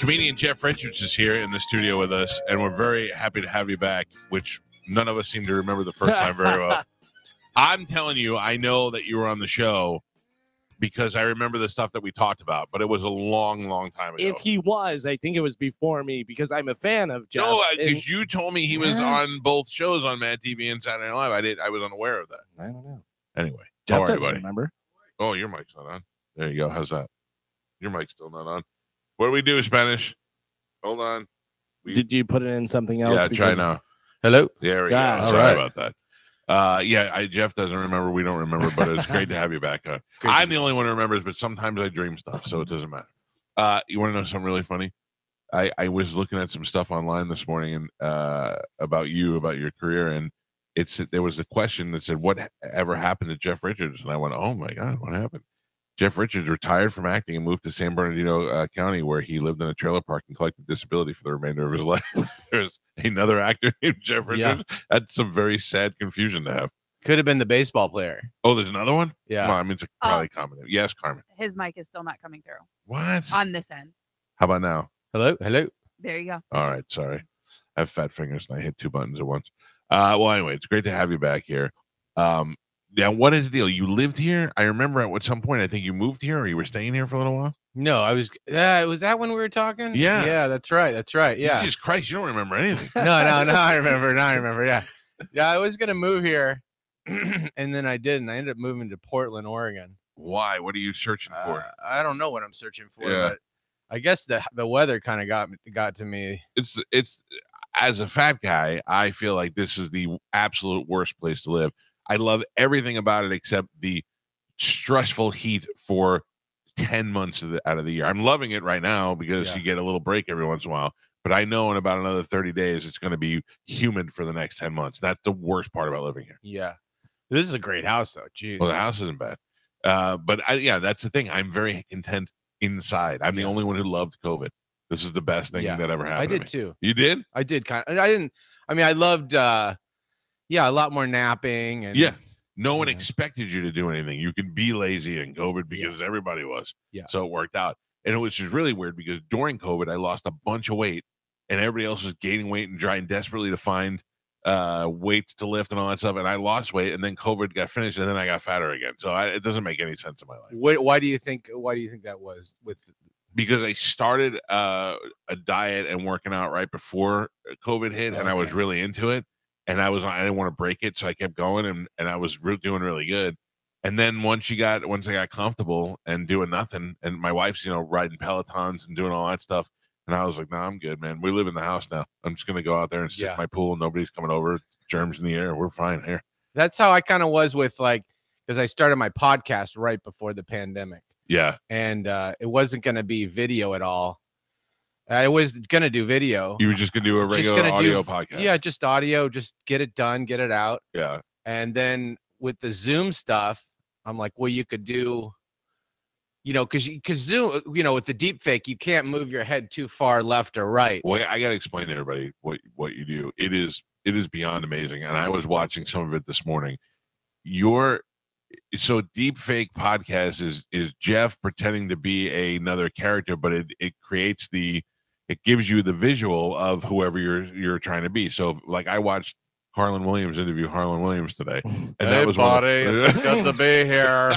Comedian Jeff Richards is here in the studio with us, and we're very happy to have you back, which none of us seem to remember the first time very well. I'm telling you, I know that you were on the show because I remember the stuff that we talked about, but it was a long, long time ago. If he was, I think it was before me because I'm a fan of Jeff. no, and- because you told me he was Yeah. on both shows on Mad TV and Saturday Night Live. I did. I was unaware of that. I don't know. Anyway, Jeff how are you, doesn't buddy? remember. Oh, your mic's not on. There you go. How's that? Your mic's still not on. What do we do, Spanish? Hold on. We- Did you put it in something else? yeah, try now. Hello. There we Yeah, go. all Sorry right. about that. Uh, yeah, I, Jeff doesn't remember. We don't remember, but it's great to have you back. On. I'm the only one who remembers, but sometimes I dream stuff, so it doesn't matter. Uh, you want to know something really funny? I, I was looking at some stuff online this morning and uh, about you, about your career, and it's there was a question that said, "What ever happened to Jeff Richards?" And I went, "Oh my God, what happened?" Jeff Richards retired from acting and moved to San Bernardino uh, County, where he lived in a trailer park and collected disability for the remainder of his life. There's another actor named Jeff Yeah. Richards. That's some very sad confusion to have. Could have been the baseball player. Oh, there's another one. Yeah. Well, I mean, it's a, probably common. Yes, Carmen. His mic is still not coming through What? on this end. How about now? Hello. Hello. There you go. All right, sorry. I have fat fingers and I hit two buttons at once. Uh, well, anyway, it's great to have you back here. Um, now, what is the deal? You lived here. I remember at some point. I think you moved here, or you were staying here for a little while. No, I was. Uh, was that when we were talking? Yeah. Yeah. That's right. That's right. Yeah. Jesus Christ, you don't remember anything. no, no, no. I remember. Now I remember. Yeah. Yeah. I was gonna move here, and then I didn't. I ended up moving to Portland, Oregon. Why? What are you searching for? Uh, I don't know what I'm searching for, Yeah. but I guess the the weather kind of got got to me. it's it's as a fat guy, I feel like this is the absolute worst place to live. I love everything about it except the stressful heat for 10 months of the, out of the year. I'm loving it right now because Yeah. you get a little break every once in a while. But I know in about another 30 days it's going to be humid for the next 10 months. That's the worst part about living here. Yeah. This is a great house, though. Jeez. Well, the house isn't bad. Uh, but I, yeah, that's the thing. I'm very content inside. I'm the only one who loved COVID. This is the best thing Yeah, that ever happened. I to did me. too. You did? I did kind of. I didn't. I mean, I loved. uh Yeah, a lot more napping and Yeah. No one Yeah. expected you to do anything. You can be lazy in COVID Yeah. because everybody was. Yeah. So it worked out. And it was just really weird because during COVID, I lost a bunch of weight and everybody else was gaining weight and trying desperately to find uh weights to lift and all that stuff. And I lost weight and then COVID got finished and then I got fatter again. So I, it doesn't make any sense in my life Why, why do you think? Why do you think that was? With because I started uh, a diet and working out right before COVID hit, and I was really into it. And I was I didn't want to break it, so I kept going, and and I was re- doing really good. And then once you got once I got comfortable and doing nothing, and my wife's you know riding pelotons and doing all that stuff, and I was like, no, I'm good, man. We live in the house now. I'm just gonna go out there and sit Yeah. in my pool. Nobody's coming over. Germs in the air. We're fine here. that's how I kind of was with like because I started my podcast right before the pandemic, Yeah, and uh it wasn't going to be video at all. I was going to do video. you were just gonna do a regular audio do, podcast. Yeah, just audio. Just get it done, get it out. yeah. And then with the Zoom stuff, I'm like, well, you could do, you know, because you because Zoom, you know, with the deep fake, you can't move your head too far left or right. Well, I gotta explain to everybody what what you do. It is it is beyond amazing, and I was watching some of it this morning. Your so deep fake podcast is is Jeff pretending to be another character, but it it creates the it gives you the visual of whoever you're you're trying to be. So like I watched Harland Williams interview Harland Williams today, and that was one of the- it's good to be here.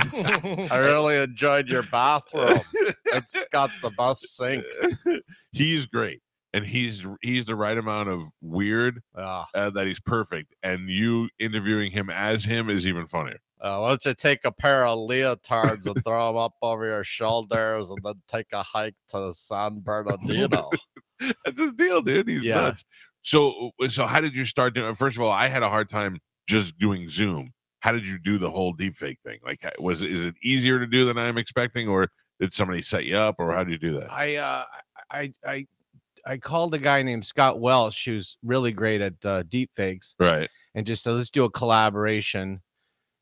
I really enjoyed your bathroom. It's got the best sink. he's great, and he's he's the right amount of weird Uh, uh, that he's perfect, and you interviewing him as him is even funnier. Uh, why don't you take a pair of leotards and throw them up over your shoulders and then take a hike to San Bernardino? That's deal, dude. He's Yeah. nuts. So, so how did you start doing? First of all, I had a hard time just doing Zoom. How did you do the whole deepfake thing? Like, was is it easier to do than I'm expecting, or did somebody set you up, or how do you do that? I uh I I I called a guy named Scott Welsh who's really great at uh, deep fakes Right. and just said let's do a collaboration,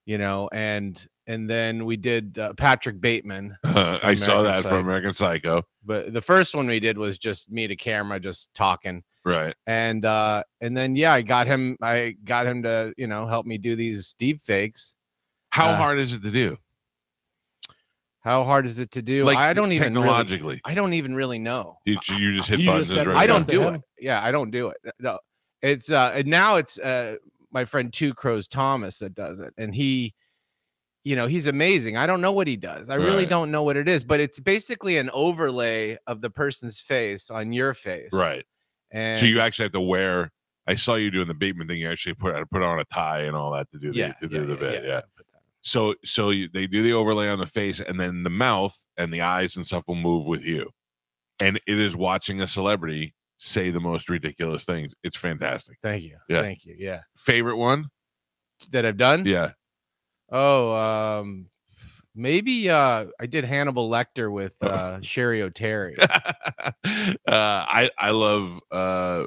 you know, and and then we did uh, Patrick Bateman, I saw that for Psycho. American Psycho. but the first one we did was just me to camera just talking Right. and uh and then yeah, I got him I got him to, you know, help me do these deep fakes. How Uh, hard is it to do? How hard is it to do? Like I don't even really, technologically. I don't even really know. You, you just hit You buttons. just and said- drag I don't do it. Yeah, I don't do it. No, it's uh and now it's uh my friend Two Crows Thomas that does it, and he, you know, he's amazing. I don't know what he does. I really don't know what it is, but it's basically an overlay of the person's face on your face. Right. And So you actually have to wear. I saw you doing the Bateman thing. You actually put uh, put on a tie and all that to do the yeah, to yeah, do the yeah, bit. Yeah. So so you, they do the overlay on the face, and then the mouth and the eyes and stuff will move with you, and it is watching a celebrity say the most ridiculous things. It's fantastic. Thank you. Yeah. Thank you. Yeah. Favorite one? That I've done. Yeah. Oh, um, maybe uh, I did Hannibal Lecter with uh, Cheri Oteri. uh, I I love uh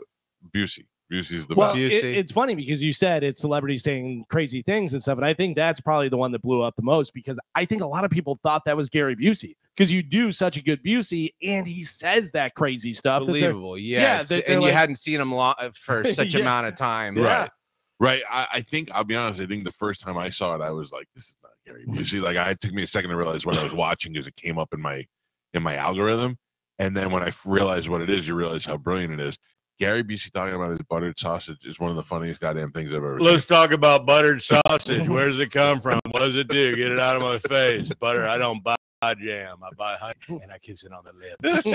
Busey. Busey's the Well, best. it, it's funny because you said it's celebrities saying crazy things and stuff, and I think that's probably the one that blew up the most because I think a lot of people thought that was Gary Busey because you do such a good Busey and he says that crazy stuff. Believable. Yeah. Yeah, it's- they- they're and you hadn't seen him lo- uh, for such Yeah. amount of time. Yeah. Right. Right. I, I think I'll be honest. I think the first time I saw it, I was like, "This is not Gary Busey." Like, I it took me a second to realize what I was watching because it came up in my in my algorithm, and then when I realized what it is, you realize how brilliant it is. Gary Busey talking about his buttered sausage is one of the funniest goddamn things I've ever. Let's talk about buttered sausage. Where does it come from? What does it do? Get it out of my face. Butter. I don't buy jam. I buy honey and I kiss it on the lips.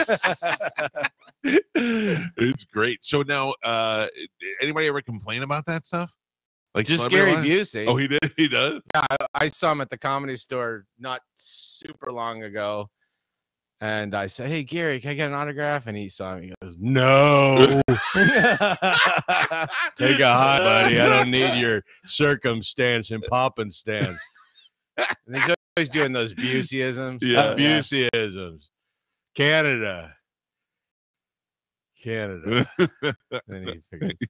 it's great. So now, uh anybody ever complain about that stuff? Like Just Gary lines? Busey. Oh, he did. He does. I, I saw him at the comedy store not super long ago. And I said, Hey, Gary, can I get an autograph? And he saw me. He goes, No. Take a high, buddy. I don't need your circumstance and popping stance. And he's always doing those Buseyisms. Yeah. Abuseisms. Canada. Canada. Then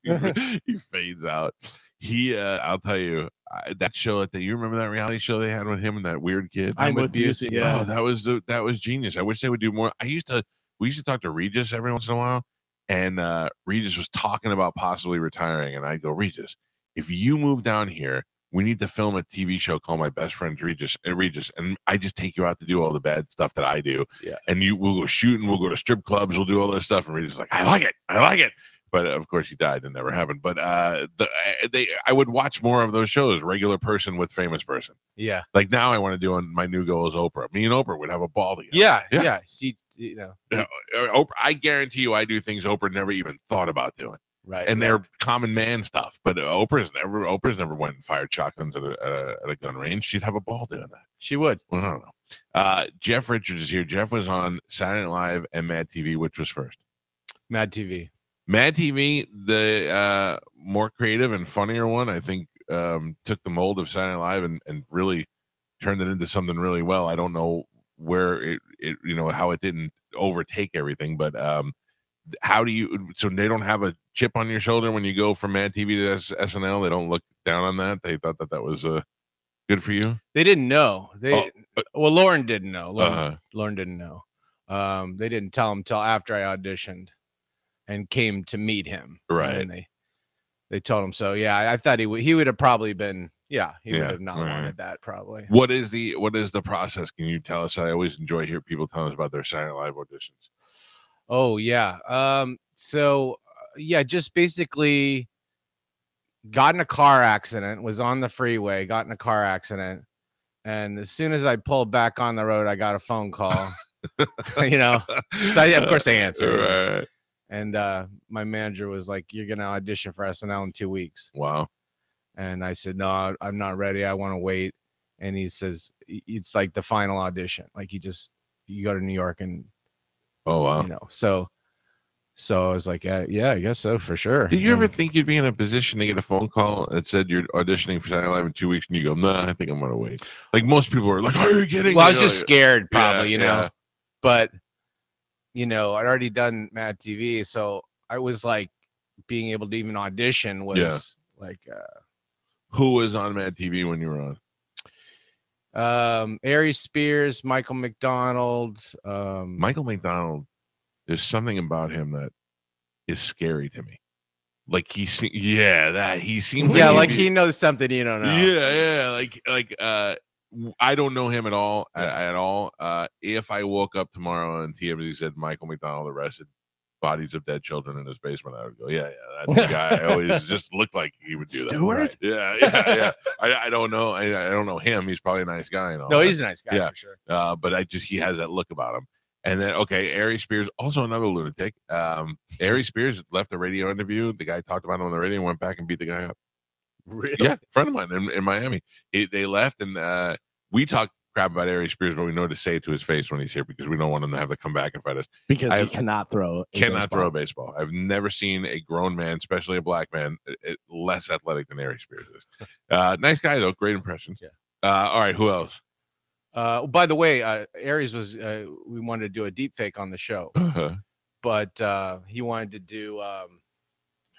he he fades out. He, uh, I'll tell you, I, that show that you remember that reality show they had with him and that weird kid. I'm with Busey, Busey. Yeah. Oh, that was the, that was genius. I wish they would do more. I used to we used to talk to Regis every once in a while, and uh Regis was talking about possibly retiring, and I'd go, Regis, if you move down here, we need to film a TV show called My Best Friend Regis and Regis, and I just take you out to do all the bad stuff that I do. Yeah. And you we'll go shooting, we'll go to strip clubs, we'll do all this stuff. And Regis is like, I like it, I like it. But of course he died and never happened. But uh the they I would watch more of those shows, regular person with famous person. yeah. Like now I want to do on my new goal is Oprah. Me and Oprah would have a ball together. Yeah. Yeah. Yeah. See, you know, Uh, Oprah, I guarantee you, I do things Oprah never even thought about doing, right. and right. they're common man stuff. But uh, Oprah's never, Oprah's never went and fired shotguns at a, at a, at a gun range. She'd have a ball doing that. she would. Well, I don't know. Uh, Jeff Richards is here. Jeff was on Saturday Night Live and Mad TV, which was first. Mad TV. Mad TV, the uh, more creative and funnier one, I think, um, took the mold of Saturday Night Live and, and really turned it into something really well. I don't know where it, it you know how it didn't overtake everything, but um, how do you? So they don't have a chip on your shoulder when you go from Mad TV to S- SNL. They don't look down on that. They thought that that was uh, good for you. They didn't know. They Oh, but- well, Lorne didn't know. Lorne, Uh-huh. Lorne didn't know. Um, they didn't tell him till after I auditioned and came to meet him. Right. And they they told him so. Yeah, I, I thought he would he would have probably been. Yeah, he Yeah, would have not right. wanted that probably. What is the what is the process? Can you tell us? I always enjoy hear people tell us about their Saturday Live auditions. Oh yeah. Um. So uh, yeah, just basically got in a car accident. Was on the freeway. Got in a car accident, and as soon as I pulled back on the road, I got a phone call. you know, so I, of course I answered. Right. And uh, my manager was like, "You're gonna audition for SNL in two weeks." Wow. And I said, "No, I'm not ready. I want to wait." And he says, "It's like the final audition. Like you just you go to New York and Oh wow. you know." So, so I was like, uh, "Yeah, I guess so for sure." Did you ever And- think you'd be in a position to get a phone call that said you're auditioning for Saturday Live in two weeks, and you go, "Nah, I think I'm gonna wait." Like most people are like, "Are you kidding?" Well, I me?" was just Like, scared, yeah, probably, you know. yeah. But you know, I'd already done Mad TV, so I was like, being able to even audition was Yeah. like. uh Who was on Mad TV when you were on? um Aries Spears, Michael McDonald, um Michael McDonald. There's something about him that is scary to me. Like he, se- yeah, that he seems. yeah, he'd like be- he knows something you don't know. Yeah, yeah, like like uh w- I don't know him at all a- at, all. Uh, if I woke up tomorrow and TMZ said Michael McDonald arrested bodies of dead children in his basement, I would go, yeah, yeah, that's the guy. I always just looked like he would do that. Stewart? Right. Yeah, yeah, yeah. I, I don't know. I, I don't know him. He's probably a nice guy and all. No, that. he's a nice guy Yeah. for sure. uh, but I just he has that look about him. And then okay, Aries Spears, also another lunatic. Um, Aries Spears left a radio interview. The guy talked about him on the radio and went back and beat the guy up. Really? Yeah, friend of mine in, in Miami. He, they left and uh, we talk crap about Aries Spears, but we know to say it to his face when he's here because we don't want him to have to come back and fight us. because he I've- cannot throw. a Cannot baseball. throw a baseball. I've never seen a grown man, especially a black man, uh, uh, less athletic than Aries Spears is. Uh, nice guy though, great impressions. Yeah. Uh, all right, who else? Uh, by the way, uh, Aries was uh, we wanted to do a deep fake on the show, but uh, he wanted to do um,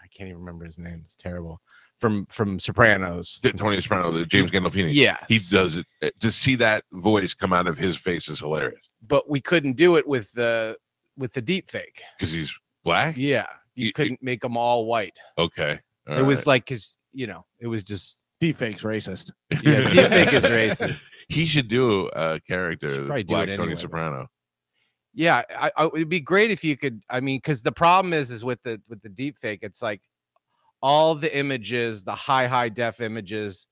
I can't even remember his name. It's terrible. From from Sopranos. Tony Soprano, the James Gandolfini. Yeah, he does it uh, to see that voice come out of his face is hilarious but we couldn't do it with the with the deep fake. because he's black Yeah, you You- you- couldn't make them all white. okay all it was like because you know it was just Deepfake's racist. yeah. deep fake is racist. he should do a character probably do black tony anyway, but- soprano Yeah, I, I, it'd be great if you could. I mean, because the problem is, is with the with the deep fake, it's like all the images, the high high def images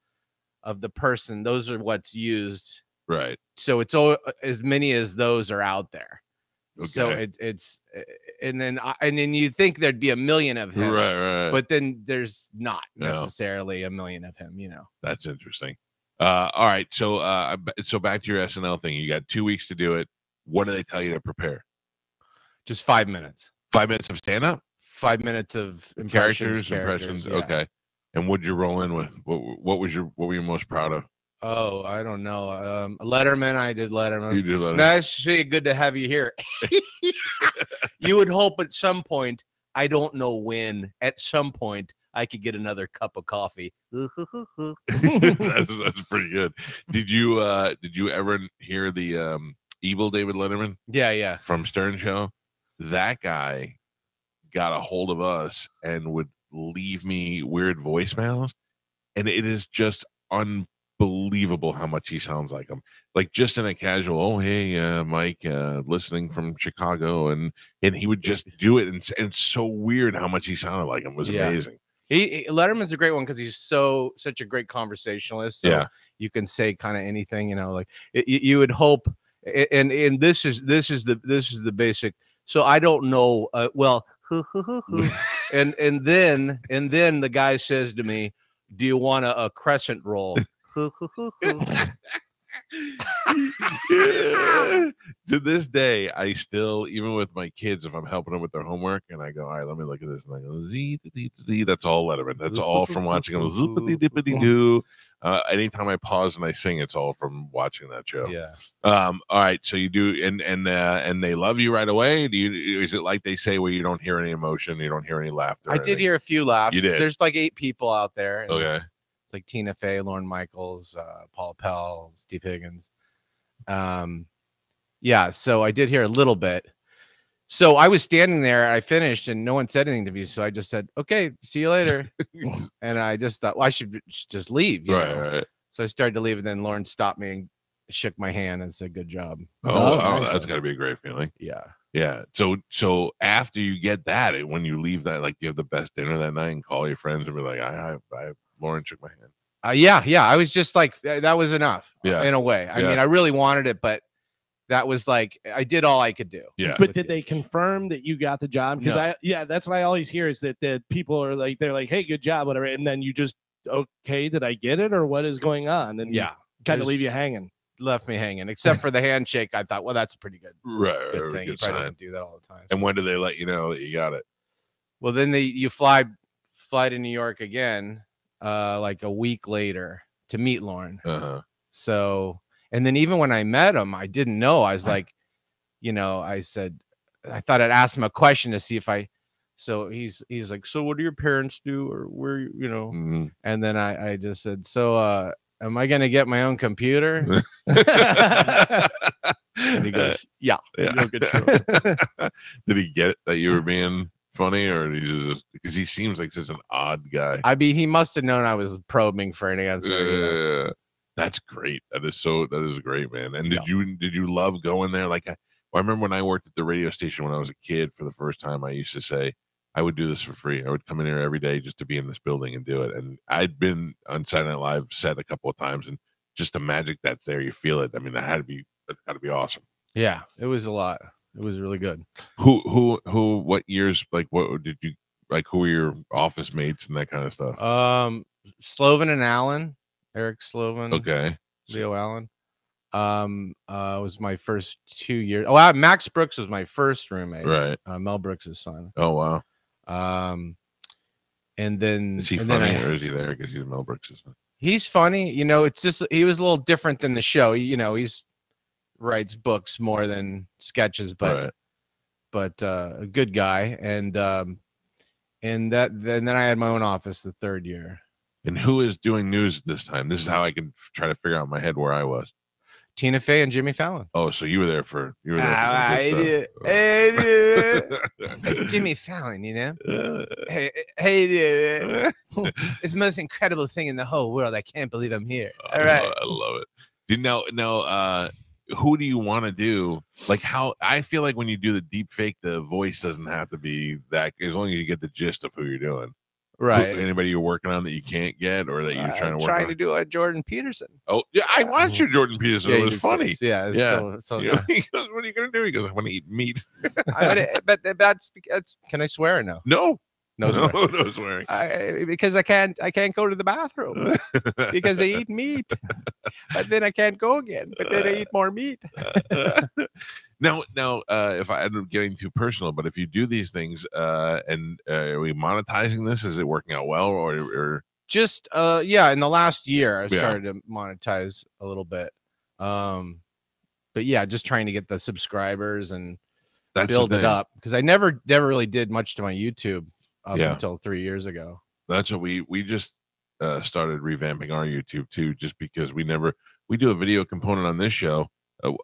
of the person. Those are what's used. right So it's all as many as those are out there. So Okay. it, it's uh, and then and then you think there'd be a million of him, right right but then there's not No. necessarily a million of him. You know. that's interesting uh all right so uh so back to your snl thing you got two weeks to do it what do they tell you to prepare Just five minutes. five minutes of stand up Five minutes of impressions, characters, impressions yeah. okay and what'd you roll in with what what was your what were you most proud of Oh, I don't know. Um, Letterman. I did Letterman. you did that Nice, really good to have you here. you would hope at some point, I don't know when, at some point, I could get another cup of coffee. that's, that's pretty good. Did you uh did you ever hear the um evil David Letterman yeah, yeah. from Stern Show? That guy got a hold of us and would leave me weird voicemails, and it is just unbelievable how much he sounds like him. Like just in a casual, oh hey, uh, Mike, uh, listening from Chicago, and and he would just do it, and, and it's so weird how much he sounded like him. It was Yeah. amazing. He, he- Letterman's a great one because he's so such a great conversationalist. So Yeah. you can say kind of anything. You know, like it, you, you would hope. And and this is this is the this is the basic. So I don't know. Uh, well, and and then and then the guy says to me, "Do you want a, a crescent roll?" to this day, I still, even with my kids, if I'm helping them with their homework, and I go, all right, let me look at this, and I go, z, z, z, that's all Letterman. That's all from watching him. Zoopity dippity doo. Uh, anytime I pause and I sing, it's all from watching that show. yeah. Um. All right. So you do, and and uh, and they love you right away. Do you? Is it like they say where you don't hear any emotion, you don't hear any laughter? I did anything? hear a few laughs. You did? There's like eight people out there. Okay. It's like Tina Fey, Lorne Michaels, uh, Paula Pell, Steve Higgins. Um, yeah. So I did hear a little bit. So I was standing there. I finished, and no one said anything to me. So I just said, "Okay, see you later." and I just thought, well, I should just leave. you Right. know? Right. So I started to leave, and then Lorne stopped me and shook my hand and said, "Good job." Oh, Oh, wow, that's got to be a great feeling. Yeah. Yeah. So so after you get that, when you leave that, like you have the best dinner that night and call your friends and be like, I I, I Lorne shook my hand. Uh, yeah, yeah. I was just like that was enough. Yeah. in a way. I Yeah. mean, I really wanted it, but that was like I did all I could do. Yeah. But did it. they confirm that you got the job? Because No. I yeah, that's what I always hear is that that people are like they're like, hey, good job, whatever, and then you just okay, did I get it or what is going on? And Yeah, kind of leave you hanging. left me hanging. Except for the handshake, I thought, well, that's a pretty good, Right. right, good right, thing. You probably don't do that all the time. And when do they let you know that you got it? well, then they you fly fly to New York again, uh, like a week later to meet Lorne. Uh-huh. So, and then even when I met him, I didn't know. I was like, you know, I said, I thought I'd ask him a question to see if I. So he's he's like, so what do your parents do, or where you you know? Mhm. And then I I just said, so uh, am I gonna get my own computer? and he goes, yeah. Yeah. You'll get your own." Did he get that you were being funny, or did he just because he seems like such an odd guy? I mean, he must have known I was probing for an answer. you know? That's great. That is so. That is great, man. And did you did you love going there? Like I, I remember when I worked at the radio station when I was a kid for the first time. I used to say I would do this for free. I would come in here every day just to be in this building and do it. And I'd been on Saturday Night Live set a couple of times, and just the magic that's there, you feel it. I mean, that had to be that had to be awesome. Yeah, it was a lot. It was really good. Who who who? What years? Like what did you like? Who were your office mates and that kind of stuff? Um, Slovin and Allen, Eric Slovin, Okay. Leo Allen. Um, uh, was my first two years. Oh, uh, Max Brooks was my first roommate. Right. Uh, Mel Brooks' son. Oh wow. Um, and then Is he and then funny I- or is he there because he's Mel Brooks? Son? He's funny. You know, it's just he was a little different than the show. He- You know, he's writes books more than sketches, but right. but uh, a good guy. And um, and that then then I had my own office the third year. And who is doing news this time? This is how I can f- try to figure out in my head where I was. Tina Fey and Jimmy Fallon. Oh, so you were there for you were there. Ah, I the did. good stuff. Hey, Jimmy Fallon, you know. Uh, Hey, hey, dude. it's the most incredible thing in the whole world. I can't believe I'm here. All I right. love- I love it. Do you know now? Uh, who do you want to do? Like how I feel like when you do the deep fake, the voice doesn't have to be that. As long as you get the gist of who you're doing. Right. anybody you're working on that you can't get or that you're uh, trying to work on? I'm work trying on. to do a Jordan Peterson. oh, yeah, I watched your Jordan Peterson. it was funny. Yeah. it's Yeah. So, so You know, he goes, "What are you gonna do?" He goes, "I want to eat meat." I, eh, but, but but that's, that's can I swear or no? No, No, no, no swearing. I, eh, because I can't I can't go to the bathroom because I eat meat, but then I can't go again. But then I eat more meat. Now, now, uh, if I end up getting too personal, but if you do these things, uh, and uh, are we monetizing this? Is it working out well, or, or Just uh yeah, in the last year I Yeah. started to monetize a little bit. Um, but yeah, just trying to get the subscribers and that's build it up because I never never really did much to my YouTube up Yeah. until three years ago. That's what we we just uh, started revamping our YouTube too, just because we never we do a video component on this show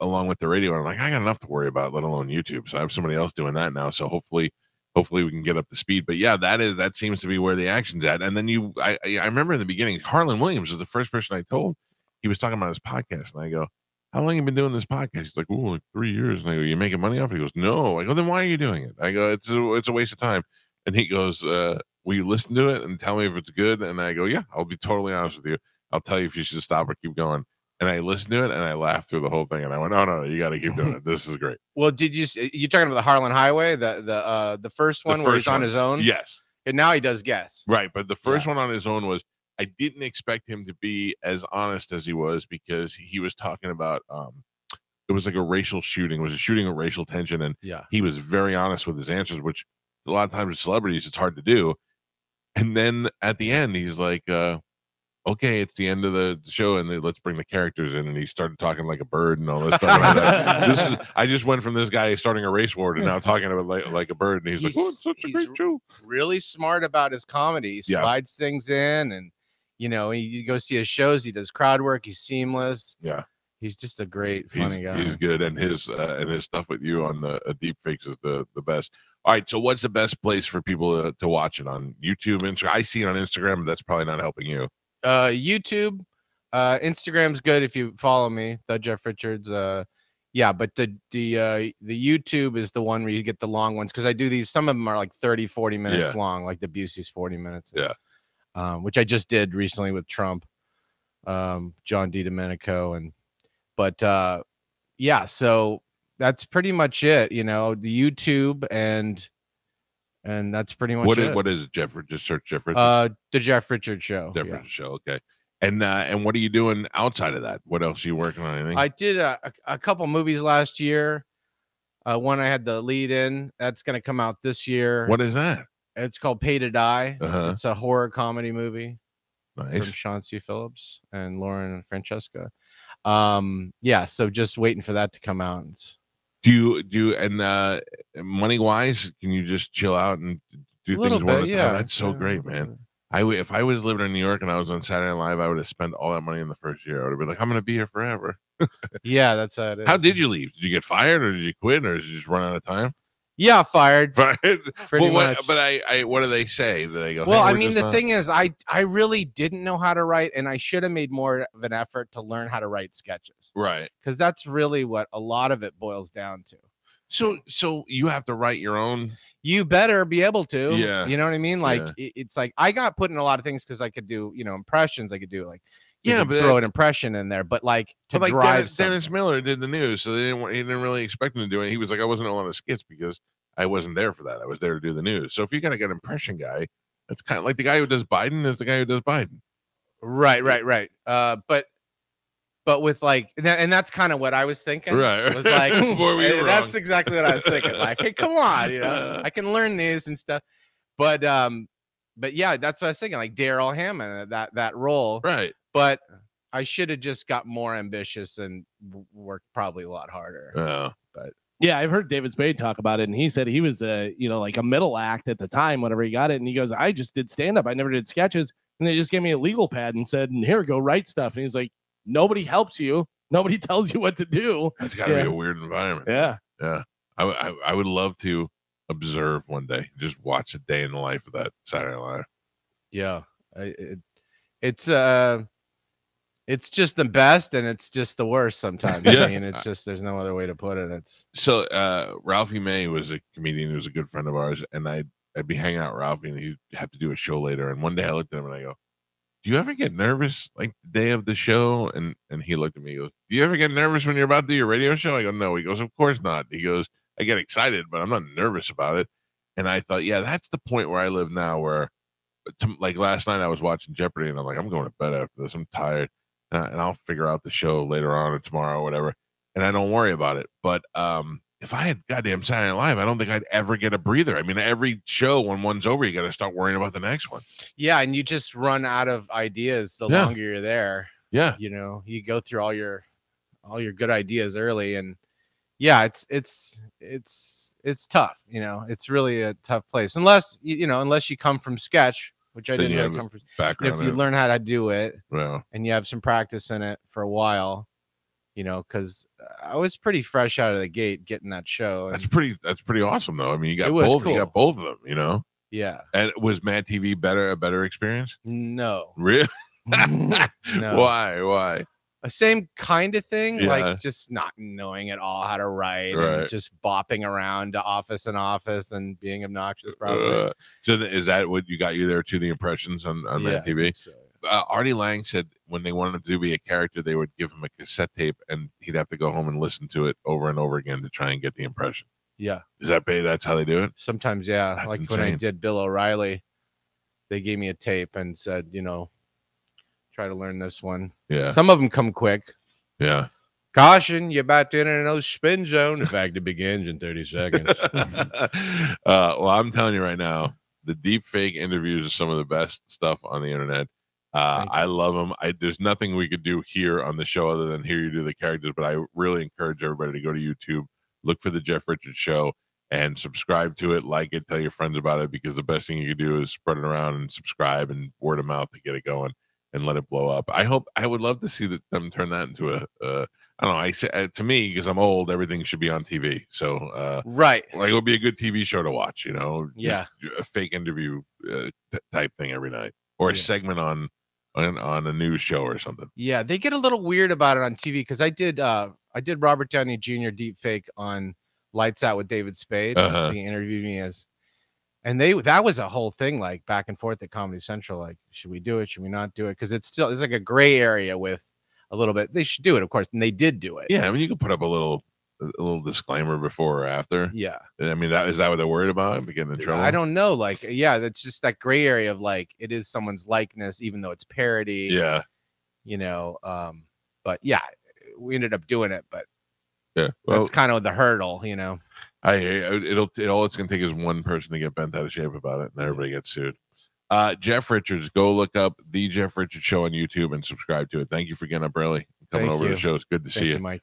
along with the radio. And I'm like, I got enough to worry about, let alone YouTube. So I have somebody else doing that now. So hopefully, hopefully we can get up to speed. But yeah, that is that seems to be where the action's at. And then you, I I remember in the beginning, Harland Williams was the first person I told. He was talking about his podcast, and I go. How long have you been doing this podcast? He's like, oh, like three years. And I go, you making money off it? He goes, no. I go, then why are you doing it? I go, it's a, it's a waste of time. And he goes, uh, will you listen to it and tell me if it's good? And I go, yeah, I'll be totally honest with you. I'll tell you if you should stop or keep going. And I listened to it and I laughed through the whole thing. And I went, no, no, no you got to keep doing it. This is great. Well, did you you talking about the Harland Highway, the the uh the first The one where he's on one. his own? Yes, And now he does guess. right. But the first one on his own was, I didn't expect him to be as honest as he was because he was talking about, um, it was like a racial shooting, it was a shooting of racial tension. And Yeah. he was very honest with his answers, which a lot of times with celebrities it's hard to do. And then at the end, he's like, uh, "Okay, it's the end of the show, and then let's bring the characters in." And he started talking like a bird and all this stuff. I, this is, I just went from this guy starting a race war to now talking about like, like a bird, and he's, like, "Oh, it's such a great he's show." Really smart about his comedy. He Yeah. slides things in and you know, he, you go see his shows, he does crowd work, he's seamless. Yeah. He's just a great He's, funny guy. he's good, and his uh, and his stuff with you on the uh, deep fakes is the the best. All right, so what's the best place for people to, to watch it on YouTube? Instagram? I see it on Instagram, but that's probably not helping you. Uh YouTube, uh Instagram's good if you follow me, the Jeff Richards. Uh yeah, but the the uh the YouTube is the one where you get the long ones because I do these some of them are like 30, 40 minutes Yeah. long, like the Busey's 40 minutes. Yeah. Um, which I just did recently with Trump, um, John DiDomenico, and but uh yeah, so that's pretty much it, you know, the YouTube and and that's pretty much What is it. what is it, Jeff? Just search Jeff Richards. uh the Jeff Richards show. Jeff yeah. Richards show. Okay. And uh, and what are you doing outside of that? What else are you working on? Anything? I did a, a, couple movies last year. Uh, one I had the lead in. That's going to come out this year. what is that? It's called Pay to Die. Uh-huh. It's a horror comedy movie Nice. from Sean C. Phillips and Lauren and Francesca. Um, yeah, so just waiting for that to come out. Do you do you, and uh money wise, can you just chill out and do things bit, at a time? yeah. That's so yeah, great, man. I if I was living in New York and I was on Saturday Night Live, I would have spent all that money in the first year. I would have been like, I'm gonna be here forever. Yeah, that's how it is. How did you leave? Did you get fired or did you quit or did you just run out of time? Yeah, fired. But, Pretty well, what, much. but I, I, what do they say? Do they go? well, "Hey, I mean, the not-" thing is, I I really didn't know how to write, and I should have made more of an effort to learn how to write sketches right? because that's really what a lot of it boils down to. So, so you have to write your own. You better be able to. Yeah. You know what I mean? Like Yeah. it- it's like I got put in a lot of things because I could do, you know, impressions. I could do like Yeah, but throw that- an impression in there, but like to But like drive Dennis, Dennis. Miller did the news, so they didn't. want- He didn't really expect him to do it. He was like, I wasn't on the skits because I wasn't there for that. I was there to do the news. So if you got to get an impression guy, that's kind of like the guy who does Biden is the guy who does Biden. Right, right, right. Uh, but but with like, and, that's kind of what I was thinking. Right. Was like, Boy, were that's exactly what I was thinking. Like, hey, come on, you know, I can learn these and stuff. But um, but yeah, that's what I was thinking. Like Darrell Hammond, uh, that that role. Right. But I should have just got more ambitious and worked probably a lot harder. Yeah. But Yeah, I've heard David Spade talk about it, and he said he was a you know like a middle act at the time whenever he got it, and he goes, I just did stand up, I never did sketches, and they just gave me a legal pad and said, and here, go write stuff, and he's like, nobody helps you, nobody tells you what to do. that's got to Yeah. be a weird environment. Yeah, Yeah. I I would love to observe one day, just watch a day in the life of that Saturday Night Live. Yeah, I, it, it's uh, it's just the best and it's just the worst sometimes. Yeah. I mean, it's just there's no other way to put it. It's So uh Ralphie May was a comedian who was a good friend of ours, and I'd I'd be hanging out with Ralphie and he'd have to do a show later. And one day I looked at him and I go, Do you ever get nervous like the day of the show? And and he looked at me, he goes, Do you ever get nervous when you're about to do your radio show? I go, No. He goes, Of course not. He goes, I get excited, but I'm not nervous about it. And I thought, yeah, that's the point where I live now where to, like last night I was watching Jeopardy and I'm like, I'm going to bed after this. I'm tired. And, I, and I'll figure out the show later on or tomorrow or whatever. And I don't worry about it. But um if I had goddamn Saturday Night Live, I don't think I'd ever get a breather. I mean, every show when one's over, you got to start worrying about the next one. yeah, and you just run out of ideas the Yeah. longer you're there. Yeah, You know, you go through all your all your good ideas early, and yeah, it's it's it's it's tough. You know, it's really a tough place unless you you know unless you come from sketch, which I Then didn't really have come from. background. If you in learn how to do it, well, and you have some practice in it for a while, you know, because I was pretty fresh out of the gate getting that show. that's pretty. That's pretty awesome, though. I mean, you got both. You got both of them. You know. yeah, And was Mad TV better? A better experience? no, Really? no, Why? Why? Same kind of thing, Yeah. like just not knowing at all how to write, Right. and just bopping around to office and office and being obnoxious. Probably. Uh, so th- is that what you got you there to the impressions on, on Yeah, TV? so. uh, Artie Lange said when they wanted to be a character, they would give him a cassette tape, and he'd have to go home and listen to it over and over again to try and get the impression. Yeah, Is that ba- that's how they do it? sometimes, yeah. That's like when I did Bill O'Reilly, they gave me a tape and said, you know, try to learn this one. Yeah, Some of them come quick. yeah. Caution, you're about to enter no spin zone. In fact, it begins in 30 seconds. uh, well, I'm telling you right now, the deep fake interviews are some of the best stuff on the internet. Uh, I love them. I, there's nothing we could do here on the show other than hear you do the characters, but I really encourage everybody to go to YouTube, look for the Jeff Richards Show, and subscribe to it, like it, tell your friends about it, because the best thing you can do is spread it around and subscribe and word of mouth to get it going and let it blow up. I hope I would love to see that them turn that into a. Uh, I don't know. I say uh, to me because I'm old, everything should be on TV. So uh, right. like it would be a good TV show to watch, you know. Yeah. a fake interview uh, t- type thing every night, or a Yeah. segment on on on a news show or something. Yeah, they get a little weird about it on TV because I did uh I did Robert Downey Jr. deep fake on Lights Out with David Spade. Uh-huh. So he interviewed me as and they that was a whole thing like back and forth at Comedy Central. Like, should we do it? Should we not do it? Because it's still it's like a gray area with a little bit. They should do it, of course, and they did do it. Yeah, I mean, you can put up a little a little disclaimer before or after. Yeah. I mean, that is that what they're worried about? If getting in trouble? I don't know. Like, yeah, that's just that gray area of like it is someone's likeness, even though it's parody. Yeah, You know. Um, but yeah, we ended up doing it, but yeah. Well, that's kind of the hurdle, you know. I it'll it, all it's gonna take is one person to get bent out of shape about it, and everybody gets sued. Uh, Jeff Richards, go look up the Jeff Richards Show on YouTube and subscribe to it. Thank you for getting up early, coming Thank over to the show. It's good to Thank see you, you. Mike.